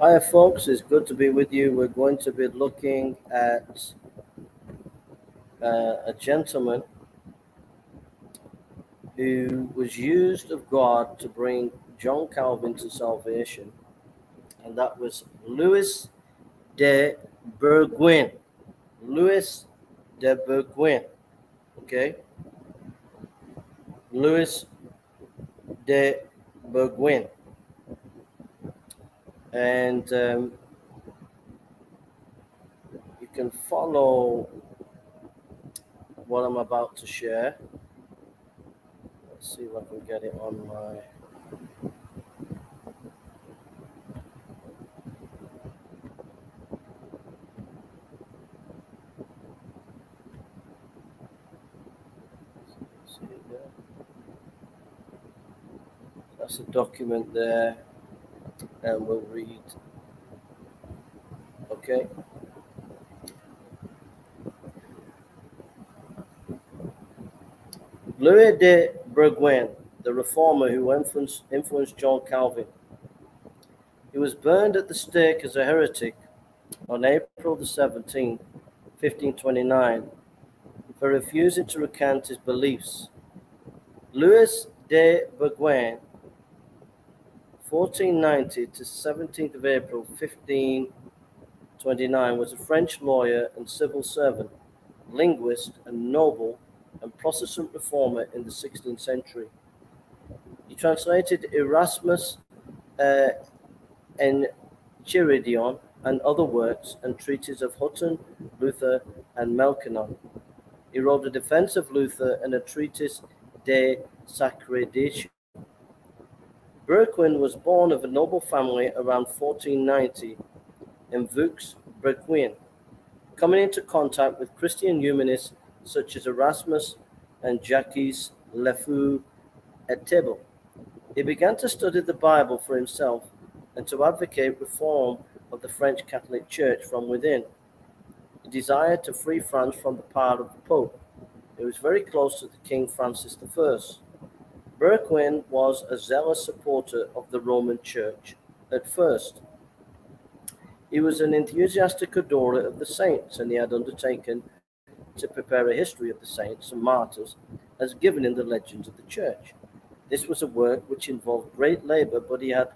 Hi, folks. It's good to be with you. We're going to be looking at uh, a gentleman who was used of God to bring John Calvin to salvation, and that was Louis de Berquin. Louis de Berquin. Okay? Louis de Berquin. And um, you can follow what I'm about to share. Let's see if I can get it on my. That's a document there, and we'll read. Okay. Louis de Berquin, the reformer who influenced, influenced John Calvin. He was burned at the stake as a heretic on April the 17th, 1529, for refusing to recant his beliefs. Louis de Berquin, 1490 to 17th of April, 1529, was a French lawyer and civil servant, linguist, and noble and Protestant reformer in the 16th century. He translated Erasmus uh, and Chiridion and other works and treatises of Hutten, Luther, and Melchior. He wrote a defense of Luther and a treatise De Sacerdotio. Berquin was born of a noble family around 1490 in Vaux, Berquin, coming into contact with Christian humanists such as Erasmus and Jacques Lefou at Thibault. He began to study the Bible for himself and to advocate reform of the French Catholic Church from within. He desired to free France from the power of the Pope. He was very close to the King Francis I. Berquin was a zealous supporter of the Roman Church at first. He was an enthusiastic adorer of the saints, and he had undertaken to prepare a history of the saints and martyrs as given in the legends of the church. This was a work which involved great labor, but he had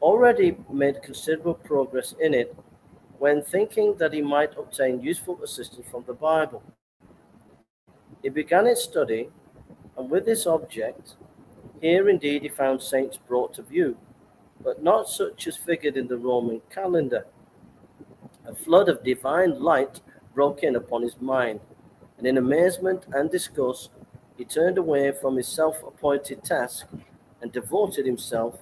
already made considerable progress in it when thinking that he might obtain useful assistance from the Bible. He began his study, and with this object, here indeed he found saints brought to view, but not such as figured in the Roman calendar. A flood of divine light broke in upon his mind and in amazement and disgust, he turned away from his self appointed task and devoted himself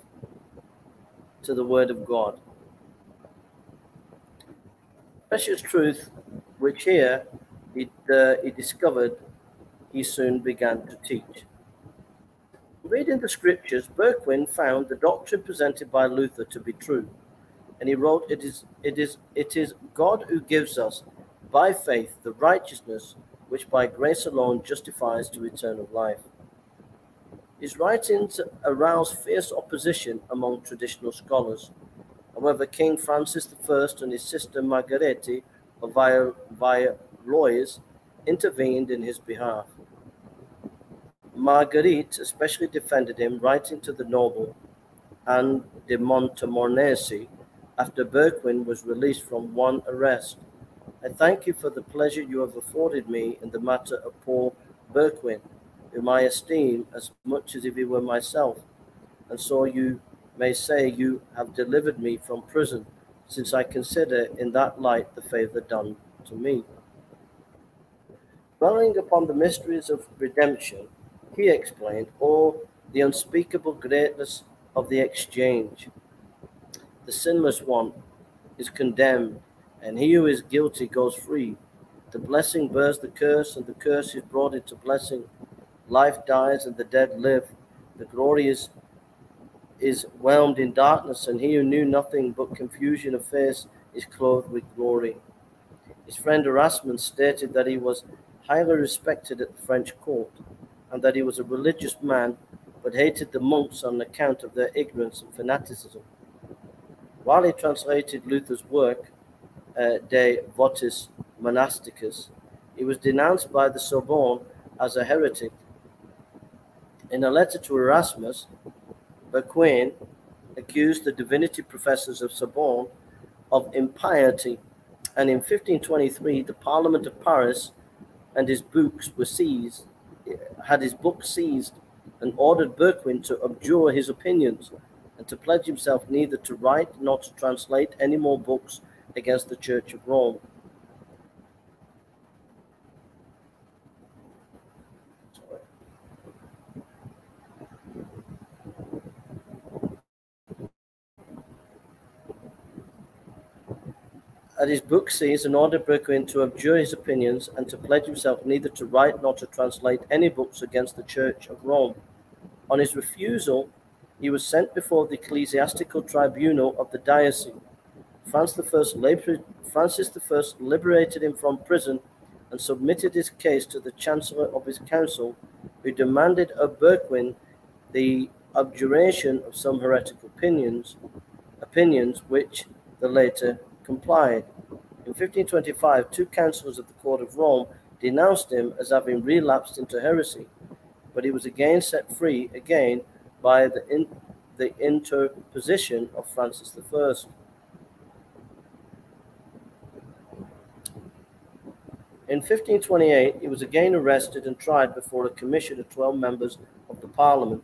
to the Word of God. Precious truth, which here he, uh, he discovered, he soon began to teach. Reading the scriptures, Berquin found the doctrine presented by Luther to be true, and he wrote, "It is, it is, it is God who gives us, by faith, the righteousness which by grace alone justifies to eternal life. His writings aroused fierce opposition among traditional scholars. However, King Francis I and his sister Marguerite of Valois intervened in his behalf. Marguerite especially defended him, writing to the noble Anne de Montmorency after Berquin was released from one arrest I thank you for the pleasure you have afforded me in the matter of Paul Berquin, whom I esteem as much as if he were myself, and so you may say you have delivered me from prison, since I consider in that light the favor done to me. Dwelling upon the mysteries of redemption, he explained all the unspeakable greatness of the exchange. The sinless one is condemned and he who is guilty goes free. The blessing bears the curse, and the curse is brought into blessing. Life dies, and the dead live. The glory is, is whelmed in darkness, and he who knew nothing but confusion of face is clothed with glory. His friend Erasmus stated that he was highly respected at the French court, and that he was a religious man, but hated the monks on account of their ignorance and fanaticism. While he translated Luther's work, uh, De Votis Monasticis, he was denounced by the Sorbonne as a heretic. In a letter to Erasmus, Berquin accused the divinity professors of Sorbonne of impiety, and in 1523 the Parliament of Paris and his books were seized, had his books seized, and ordered Berquin to abjure his opinions and to pledge himself neither to write nor to translate any more books against the Church of Rome. At his book sees an order Berquin to abjure his opinions and to pledge himself neither to write nor to translate any books against the Church of Rome. On his refusal, he was sent before the ecclesiastical tribunal of the diocese. Francis I, Francis I liberated him from prison and submitted his case to the chancellor of his council, who demanded of Berquin the abjuration of some heretical opinions, opinions which the later complied. In 1525, two councillors of the court of Rome denounced him as having relapsed into heresy, but he was again set free again by the, in, the interposition of Francis I. In 1528, he was again arrested and tried before a commission of 12 members of the parliament,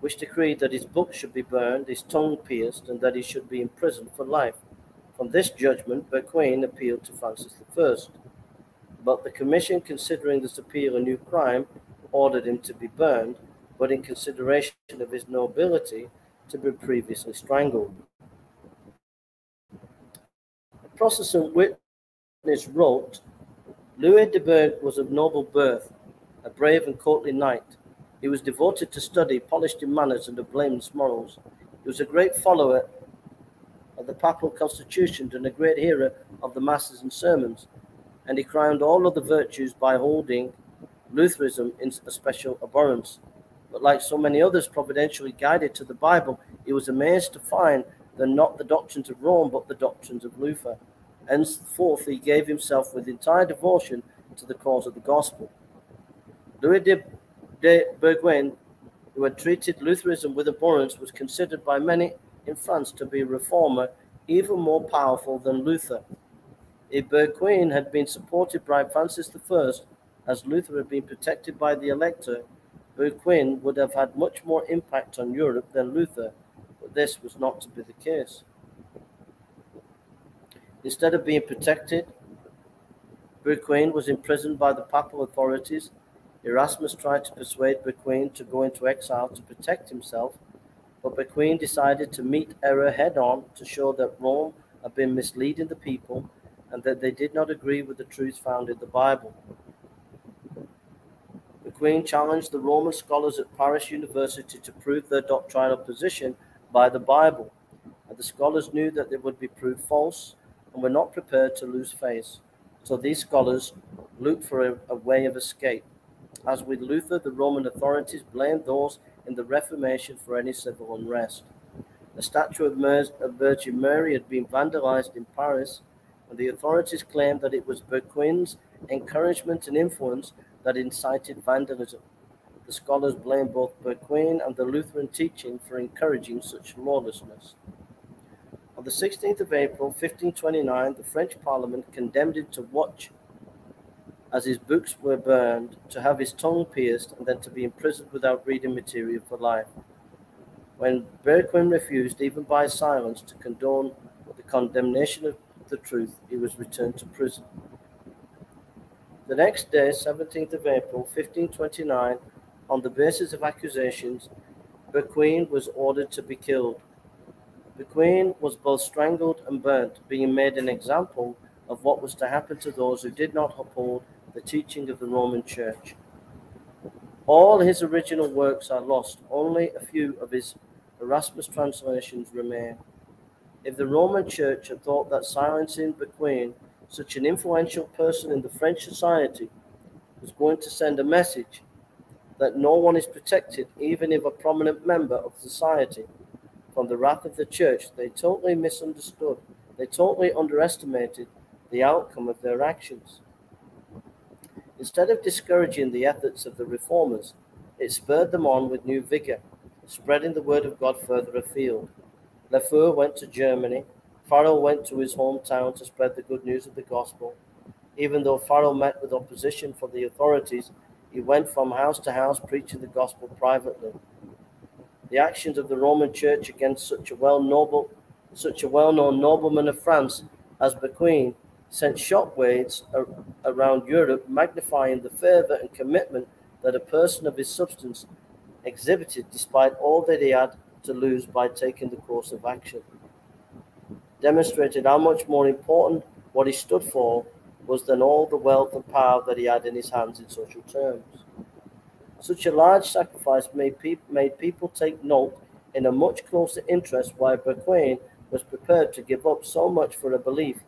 which decreed that his books should be burned, his tongue pierced, and that he should be imprisoned for life. From this judgment, Berquin appealed to Francis I. But the commission, considering this appeal a new crime, ordered him to be burned, but in consideration of his nobility, to be previously strangled. A Protestant witness wrote, Louis de Berg was of noble birth, a brave and courtly knight. He was devoted to study, polished in manners, and of blameless morals. He was a great follower the papal constitution and a great hearer of the masses and sermons, and he crowned all other virtues by holding Lutheranism in a special abhorrence. But like so many others providentially guided to the Bible, he was amazed to find that not the doctrines of Rome, but the doctrines of Luther. Henceforth, he gave himself with entire devotion to the cause of the gospel. Louis de, de Berquin, who had treated Lutheranism with abhorrence, was considered by many in France to be a reformer even more powerful than Luther. If Berquin had been supported by Francis I, as Luther had been protected by the elector, Berquin would have had much more impact on Europe than Luther, but this was not to be the case. Instead of being protected, Berquin was imprisoned by the papal authorities. Erasmus tried to persuade Berquin to go into exile to protect himself but the Queen decided to meet error head on to show that Rome had been misleading the people and that they did not agree with the truths found in the Bible. The Queen challenged the Roman scholars at Paris University to prove their doctrinal position by the Bible, and the scholars knew that they would be proved false and were not prepared to lose face. So these scholars looked for a, a way of escape. As with Luther, the Roman authorities blamed those in the Reformation for any civil unrest. The statue of, of Virgin Mary had been vandalized in Paris, and the authorities claimed that it was Berquin's encouragement and influence that incited vandalism. The scholars blamed both Berquin and the Lutheran teaching for encouraging such lawlessness. On the 16th of April, 1529, the French Parliament condemned him to watch as his books were burned, to have his tongue pierced, and then to be imprisoned without reading material for life. When Berquin refused, even by silence, to condone the condemnation of the truth, he was returned to prison. The next day, 17th of April, 1529, on the basis of accusations, Berquin was ordered to be killed. Berquin was both strangled and burnt, being made an example of what was to happen to those who did not uphold the teaching of the Roman Church. All his original works are lost, only a few of his Erasmus translations remain. If the Roman Church had thought that silencing Berquin, such an influential person in the French society, was going to send a message that no one is protected, even if a prominent member of society, from the wrath of the church, they totally misunderstood, they totally underestimated the outcome of their actions. Instead of discouraging the efforts of the reformers, it spurred them on with new vigor, spreading the word of God further afield. Lefebvre went to Germany. Farel went to his hometown to spread the good news of the gospel. Even though Farel met with opposition from the authorities, he went from house to house preaching the gospel privately. The actions of the Roman Church against such a well noble, such a well-known nobleman of France as Berquin sent shockwaves around Europe, magnifying the fervor and commitment that a person of his substance exhibited despite all that he had to lose by taking the course of action. Demonstrated how much more important what he stood for was than all the wealth and power that he had in his hands in social terms. Such a large sacrifice made, pe- made people take note in a much closer interest why Berquin was prepared to give up so much for a belief,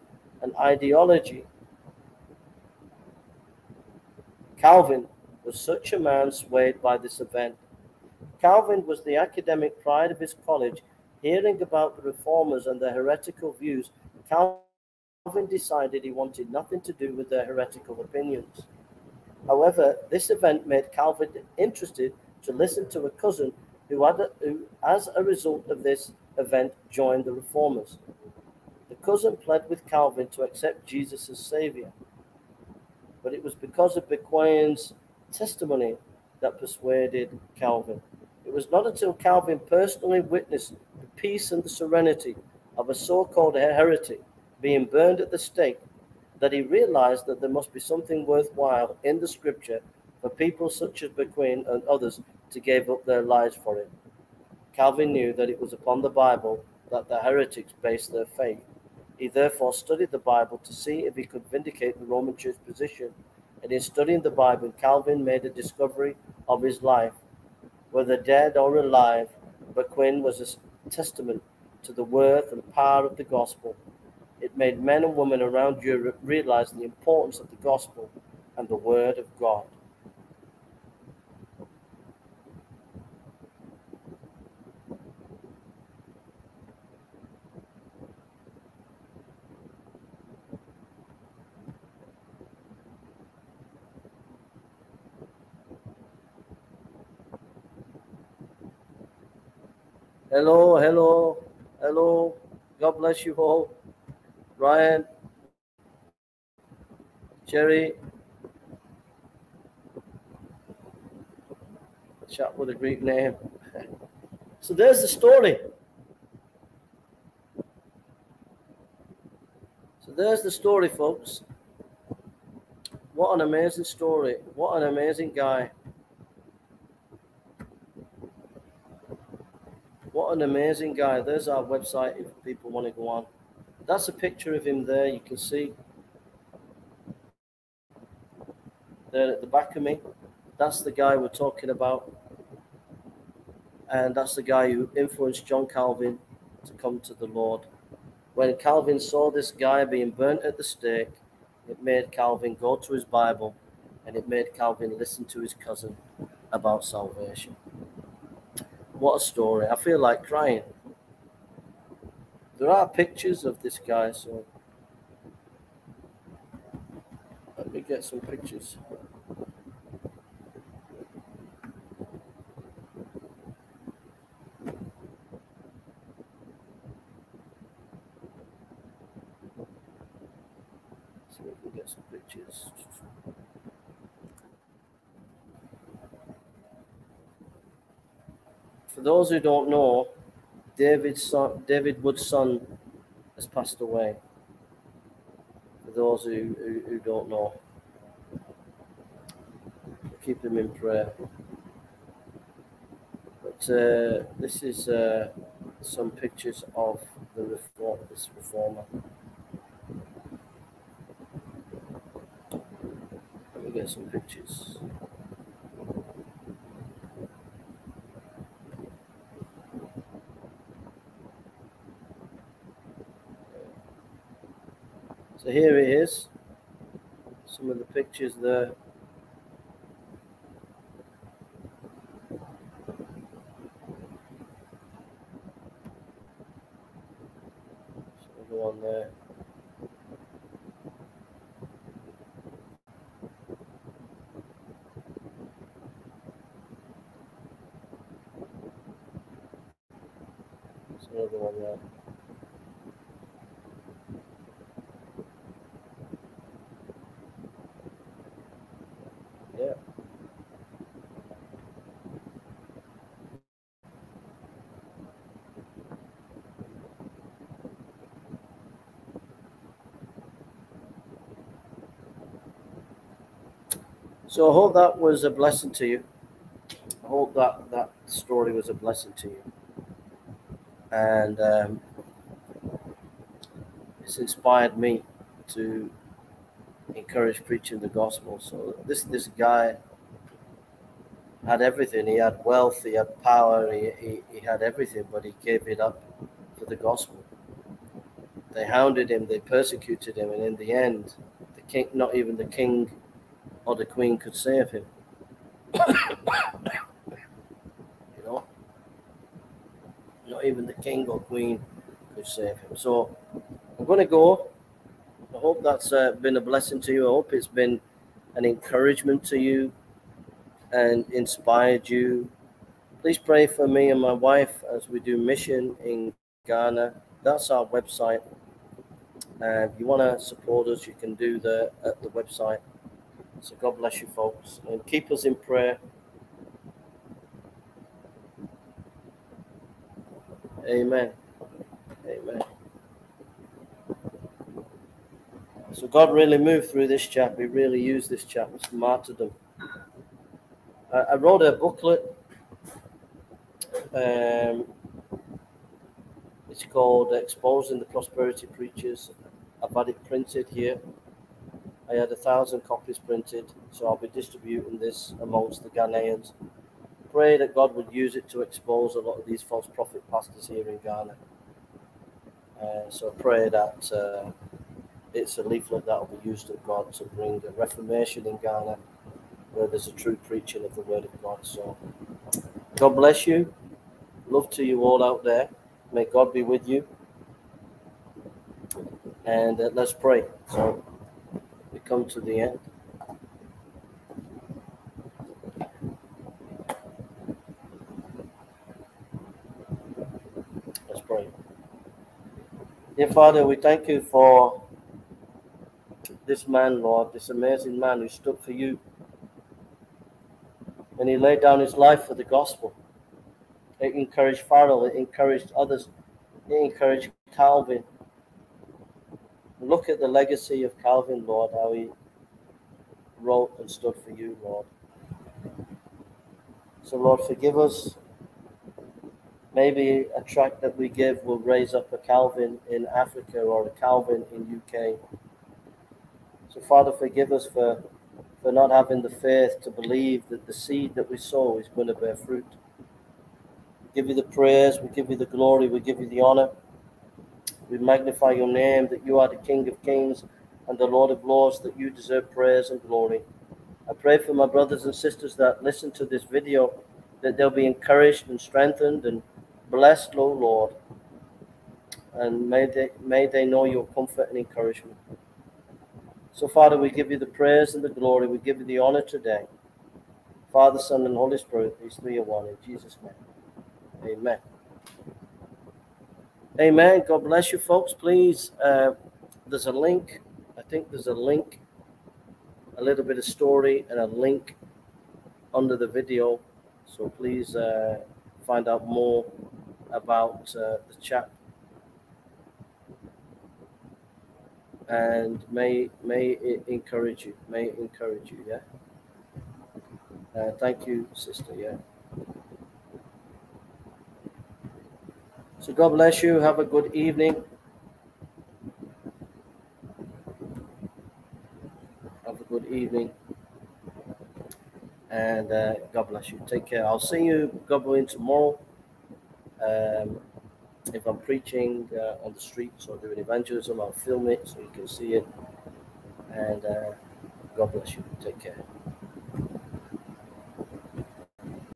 an ideology. Calvin was such a man swayed by this event. Calvin was the academic pride of his college. Hearing about the reformers and their heretical views, Calvin decided he wanted nothing to do with their heretical opinions. However, this event made Calvin interested to listen to a cousin who, had a, who, as a result of this event, joined the reformers. Cousin pled with Calvin to accept Jesus as Savior, but it was because of Berquin's testimony that persuaded Calvin. It was not until Calvin personally witnessed the peace and the serenity of a so called heretic being burned at the stake that he realized that there must be something worthwhile in the scripture for people such as Bequin and others to give up their lives for it. Calvin knew that it was upon the Bible that the heretics based their faith. He therefore studied the Bible to see if he could vindicate the Roman Church position. And in studying the Bible, Calvin made a discovery of his life whether dead or alive, Berquin was a testament to the worth and power of the gospel. It made men and women around Europe realize the importance of the gospel and the word of God. Hello, hello, hello. God bless you all. Ryan, Jerry. Chat with a Greek name. so there's the story. So there's the story, folks. What an amazing story. What an amazing guy. What an amazing guy. There's our website if people want to go on. That's a picture of him there. You can see there at the back of me. That's the guy we're talking about. And that's the guy who influenced John Calvin to come to the Lord. When Calvin saw this guy being burnt at the stake, it made Calvin go to his Bible and it made Calvin listen to his cousin about salvation. What a story. I feel like crying. There are pictures of this guy, so let me get some pictures. So we get some pictures. For those who don't know, David's son, David Wood's son has passed away. For those who, who, who don't know, keep them in prayer. But uh, this is uh, some pictures of the reform, this reformer. Let me get some pictures. So here it is. Some of the pictures there. go on there. There's another one there. Yeah. So I hope that was a blessing to you. I hope that that story was a blessing to you, and um, it's inspired me to encourage preaching the gospel. So this this guy had everything. He had wealth, he had power, he, he, he had everything, but he gave it up for the gospel. They hounded him, they persecuted him, and in the end, the king, not even the king or the queen could save him. you know, not even the king or queen could save him. So I'm going to go. I hope that's uh, been a blessing to you. I hope it's been an encouragement to you and inspired you. Please pray for me and my wife as we do mission in Ghana. That's our website. And if you want to support us, you can do that at the website. So God bless you, folks, and keep us in prayer. Amen. Amen. So God really moved through this chap. He really used this chap as martyrdom. I, I wrote a booklet. Um, it's called Exposing the Prosperity Preachers. I've had it printed here. I had a thousand copies printed, so I'll be distributing this amongst the Ghanaians. Pray that God would use it to expose a lot of these false prophet pastors here in Ghana. Uh, so pray that uh, it's a leaflet that will be used of God to bring a reformation in Ghana where there's a true preaching of the word of God. So God bless you. Love to you all out there. May God be with you. And uh, let's pray. So come to the end. Let's pray. Dear Father, we thank you for this man, Lord, this amazing man who stood for you. And he laid down his life for the gospel. It encouraged Farel, it encouraged others, it encouraged Calvin. Look at the legacy of Calvin, Lord, how he wrote and stood for you, Lord. So, Lord, forgive us. Maybe a tract that we give will raise up a Calvin in Africa or a Calvin in UK. So, Father, forgive us for, for not having the faith to believe that the seed that we sow is going to bear fruit. We give you the praise, we give you the glory, we give you the honor. We magnify your name that you are the King of kings and the Lord of lords, that you deserve praise and glory. I pray for my brothers and sisters that listen to this video that they'll be encouraged and strengthened and blessed, O Lord. And may they, may they know your comfort and encouragement. So, Father, we give you the praise and the glory. We give you the honor today. Father, Son, and Holy Spirit, these three are one. In Jesus' name. Amen. Amen. God bless you, folks. Please, uh, there's a link. I think there's a link, a little bit of story, and a link under the video. So please uh, find out more about uh, the chat. And may may it encourage you. May it encourage you. Yeah. Uh, thank you, sister. Yeah. So God bless you. Have a good evening. Have a good evening. And uh, God bless you. Take care. I'll see you, God willing, tomorrow. Um, if I'm preaching uh, on the streets or doing evangelism, I'll film it so you can see it. And uh, God bless you. Take care.